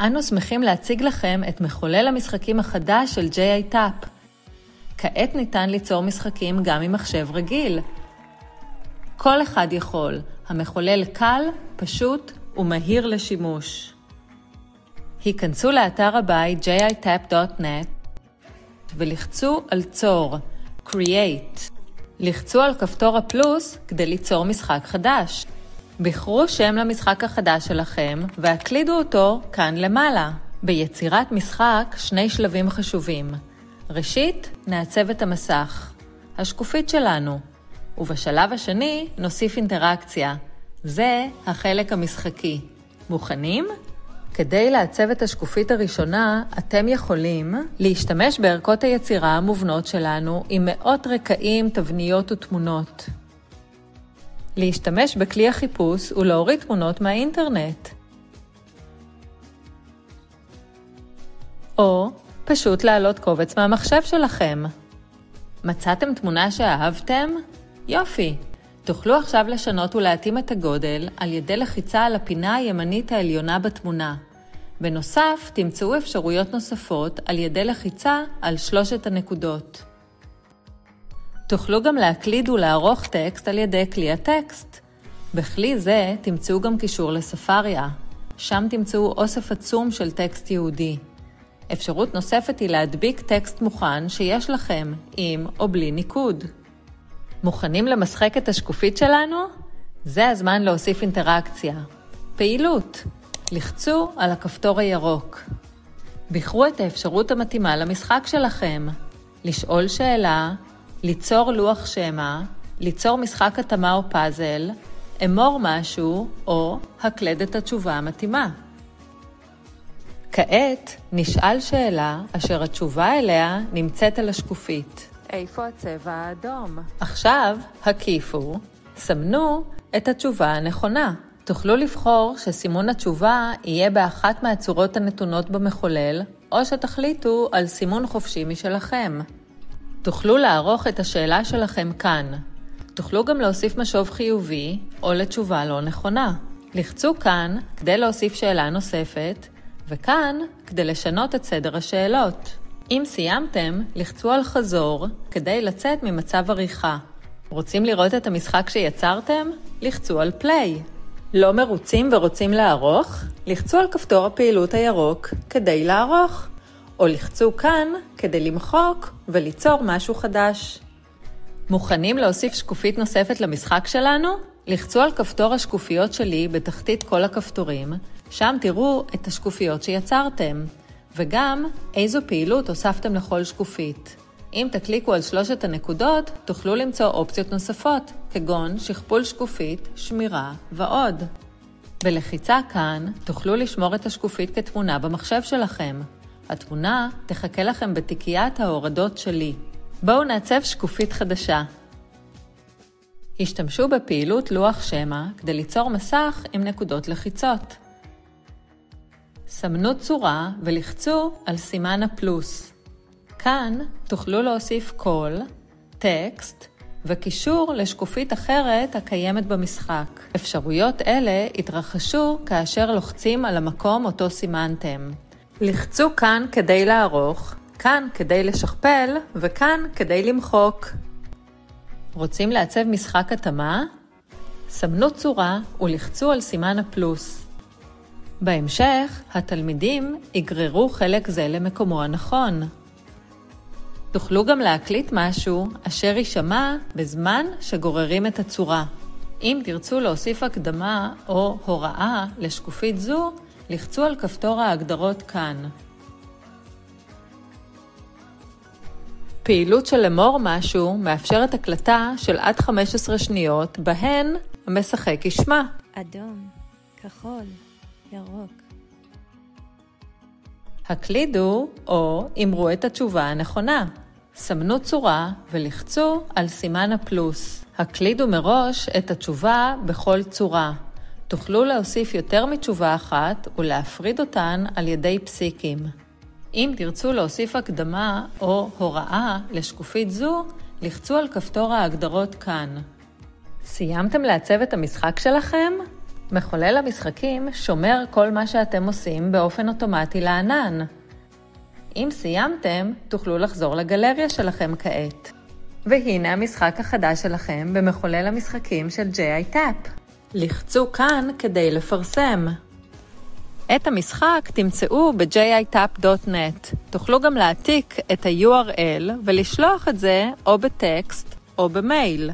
אנו שמחים להציג לכם את מחולל המשחקים החדש של J.I. TAP. כעת ניתן ליצור משחקים גם עם מחשב רגיל. כל אחד יכול, המחולל קל, פשוט ומהיר לשימוש. היכנסו לאתר הבית jitap.net ולחצו על צור Create. לחצו על כפתור הפלוס כדי ליצור משחק חדש. בחרו שם למשחק החדש שלכם והקלידו אותו כאן למעלה. ביצירת משחק שני שלבים חשובים. ראשית, נעצב את המסך, השקופית שלנו, ובשלב השני נוסיף אינטראקציה. זה החלק המשחקי. מוכנים? כדי לעצב את השקופית הראשונה, אתם יכולים להשתמש בערכות היצירה המובנות שלנו עם מאות רקעים, תבניות ותמונות. להשתמש בכלי החיפוש ולהוריד תמונות מהאינטרנט. או פשוט להעלות קובץ מהמחשב שלכם. מצאתם תמונה שאהבתם? יופי! תוכלו עכשיו לשנות ולהתאים את הגודל על ידי לחיצה על הפינה הימנית העליונה בתמונה. בנוסף, תמצאו אפשרויות נוספות על ידי לחיצה על שלושת הנקודות. תוכלו גם להקליד ולערוך טקסט על ידי כלי הטקסט. בכלי זה תמצאו גם קישור לספריה. שם תמצאו אוסף עצום של טקסט יהודי. אפשרות נוספת היא להדביק טקסט מוכן שיש לכם, עם או בלי ניקוד. מוכנים למשחק את השקופית שלנו? זה הזמן להוסיף אינטראקציה. פעילות. לחצו על הכפתור הירוק. בחרו את האפשרות המתאימה למשחק שלכם. לשאול שאלה, ליצור לוח שמע, ליצור משחק התאמה או פאזל, אמור משהו או הקלד את התשובה המתאימה. כעת נשאל שאלה אשר התשובה אליה נמצאת על השקופית. איפה הצבע האדום? עכשיו הקיפו, סמנו את התשובה הנכונה. תוכלו לבחור שסימון התשובה יהיה באחת מהצורות הנתונות במחולל, או שתחליטו על סימון חופשי משלכם. תוכלו לערוך את השאלה שלכם כאן. תוכלו גם להוסיף משוב חיובי, או לתשובה לא נכונה. לחצו כאן כדי להוסיף שאלה נוספת, וכאן כדי לשנות את סדר השאלות. אם סיימתם, לחצו על חזור כדי לצאת ממצב עריכה. רוצים לראות את המשחק שיצרתם? לחצו על פליי. לא מרוצים ורוצים לערוך? לחצו על כפתור הפעילות הירוק כדי לערוך. או לחצו כאן כדי למחוק וליצור משהו חדש. מוכנים להוסיף שקופית נוספת למשחק שלנו? לחצו על כפתור השקופיות שלי בתחתית כל הכפתורים, שם תראו את השקופיות שיצרתם, וגם איזו פעילות הוספתם לכל שקופית. אם תקליקו על שלושת הנקודות, תוכלו למצוא אופציות נוספות, כגון שכפול שקופית, שמירה ועוד. בלחיצה כאן תוכלו לשמור את השקופית כתמונה במחשב שלכם. התמונה תחכה לכם בתיקיית ההורדות שלי. בואו נעצב שקופית חדשה. השתמשו בפעילות לוח שמע כדי ליצור מסך עם נקודות לחיצות. סמנו צורה ולחצו על סימן הפלוס. כאן תוכלו להוסיף קול, טקסט וקישור לשקופית אחרת הקיימת במשחק. אפשרויות אלה התרחשו כאשר לוחצים על המקום אותו סימנתם. לחצו כאן כדי לערוך, כאן כדי לשכפל וכאן כדי למחוק. רוצים לעצב משחק התאמה? סמנו צורה ולחצו על סימן הפלוס. בהמשך, התלמידים יגררו חלק זה למקומו הנכון. תוכלו גם להקליט משהו אשר יישמע בזמן שגוררים את הצורה. אם תרצו להוסיף הקדמה או הוראה לשקופית זו, לחצו על כפתור ההגדרות כאן. פעילות של אמור משהו מאפשרת הקלטה של עד 15 שניות, בהן המשחק ישמע. אדום, כחול, ירוק. הקלידו או אמרו את התשובה הנכונה. סמנו צורה ולחצו על סימן הפלוס. הקלידו מראש את התשובה בכל צורה. תוכלו להוסיף יותר מתשובה אחת ולהפריד אותן על ידי פסיקים. אם תרצו להוסיף הקדמה או הוראה לשקופית זו, לחצו על כפתור ההגדרות כאן. סיימתם לעצב את המשחק שלכם? מחולל המשחקים שומר כל מה שאתם עושים באופן אוטומטי לענן. אם סיימתם, תוכלו לחזור לגלריה שלכם כעת. והנה המשחק החדש שלכם במחולל המשחקים של JITAP. לחצו כאן כדי לפרסם. את המשחק תמצאו ב-jitap.net. תוכלו גם להעתיק את ה-URL ולשלוח את זה או בטקסט או במייל.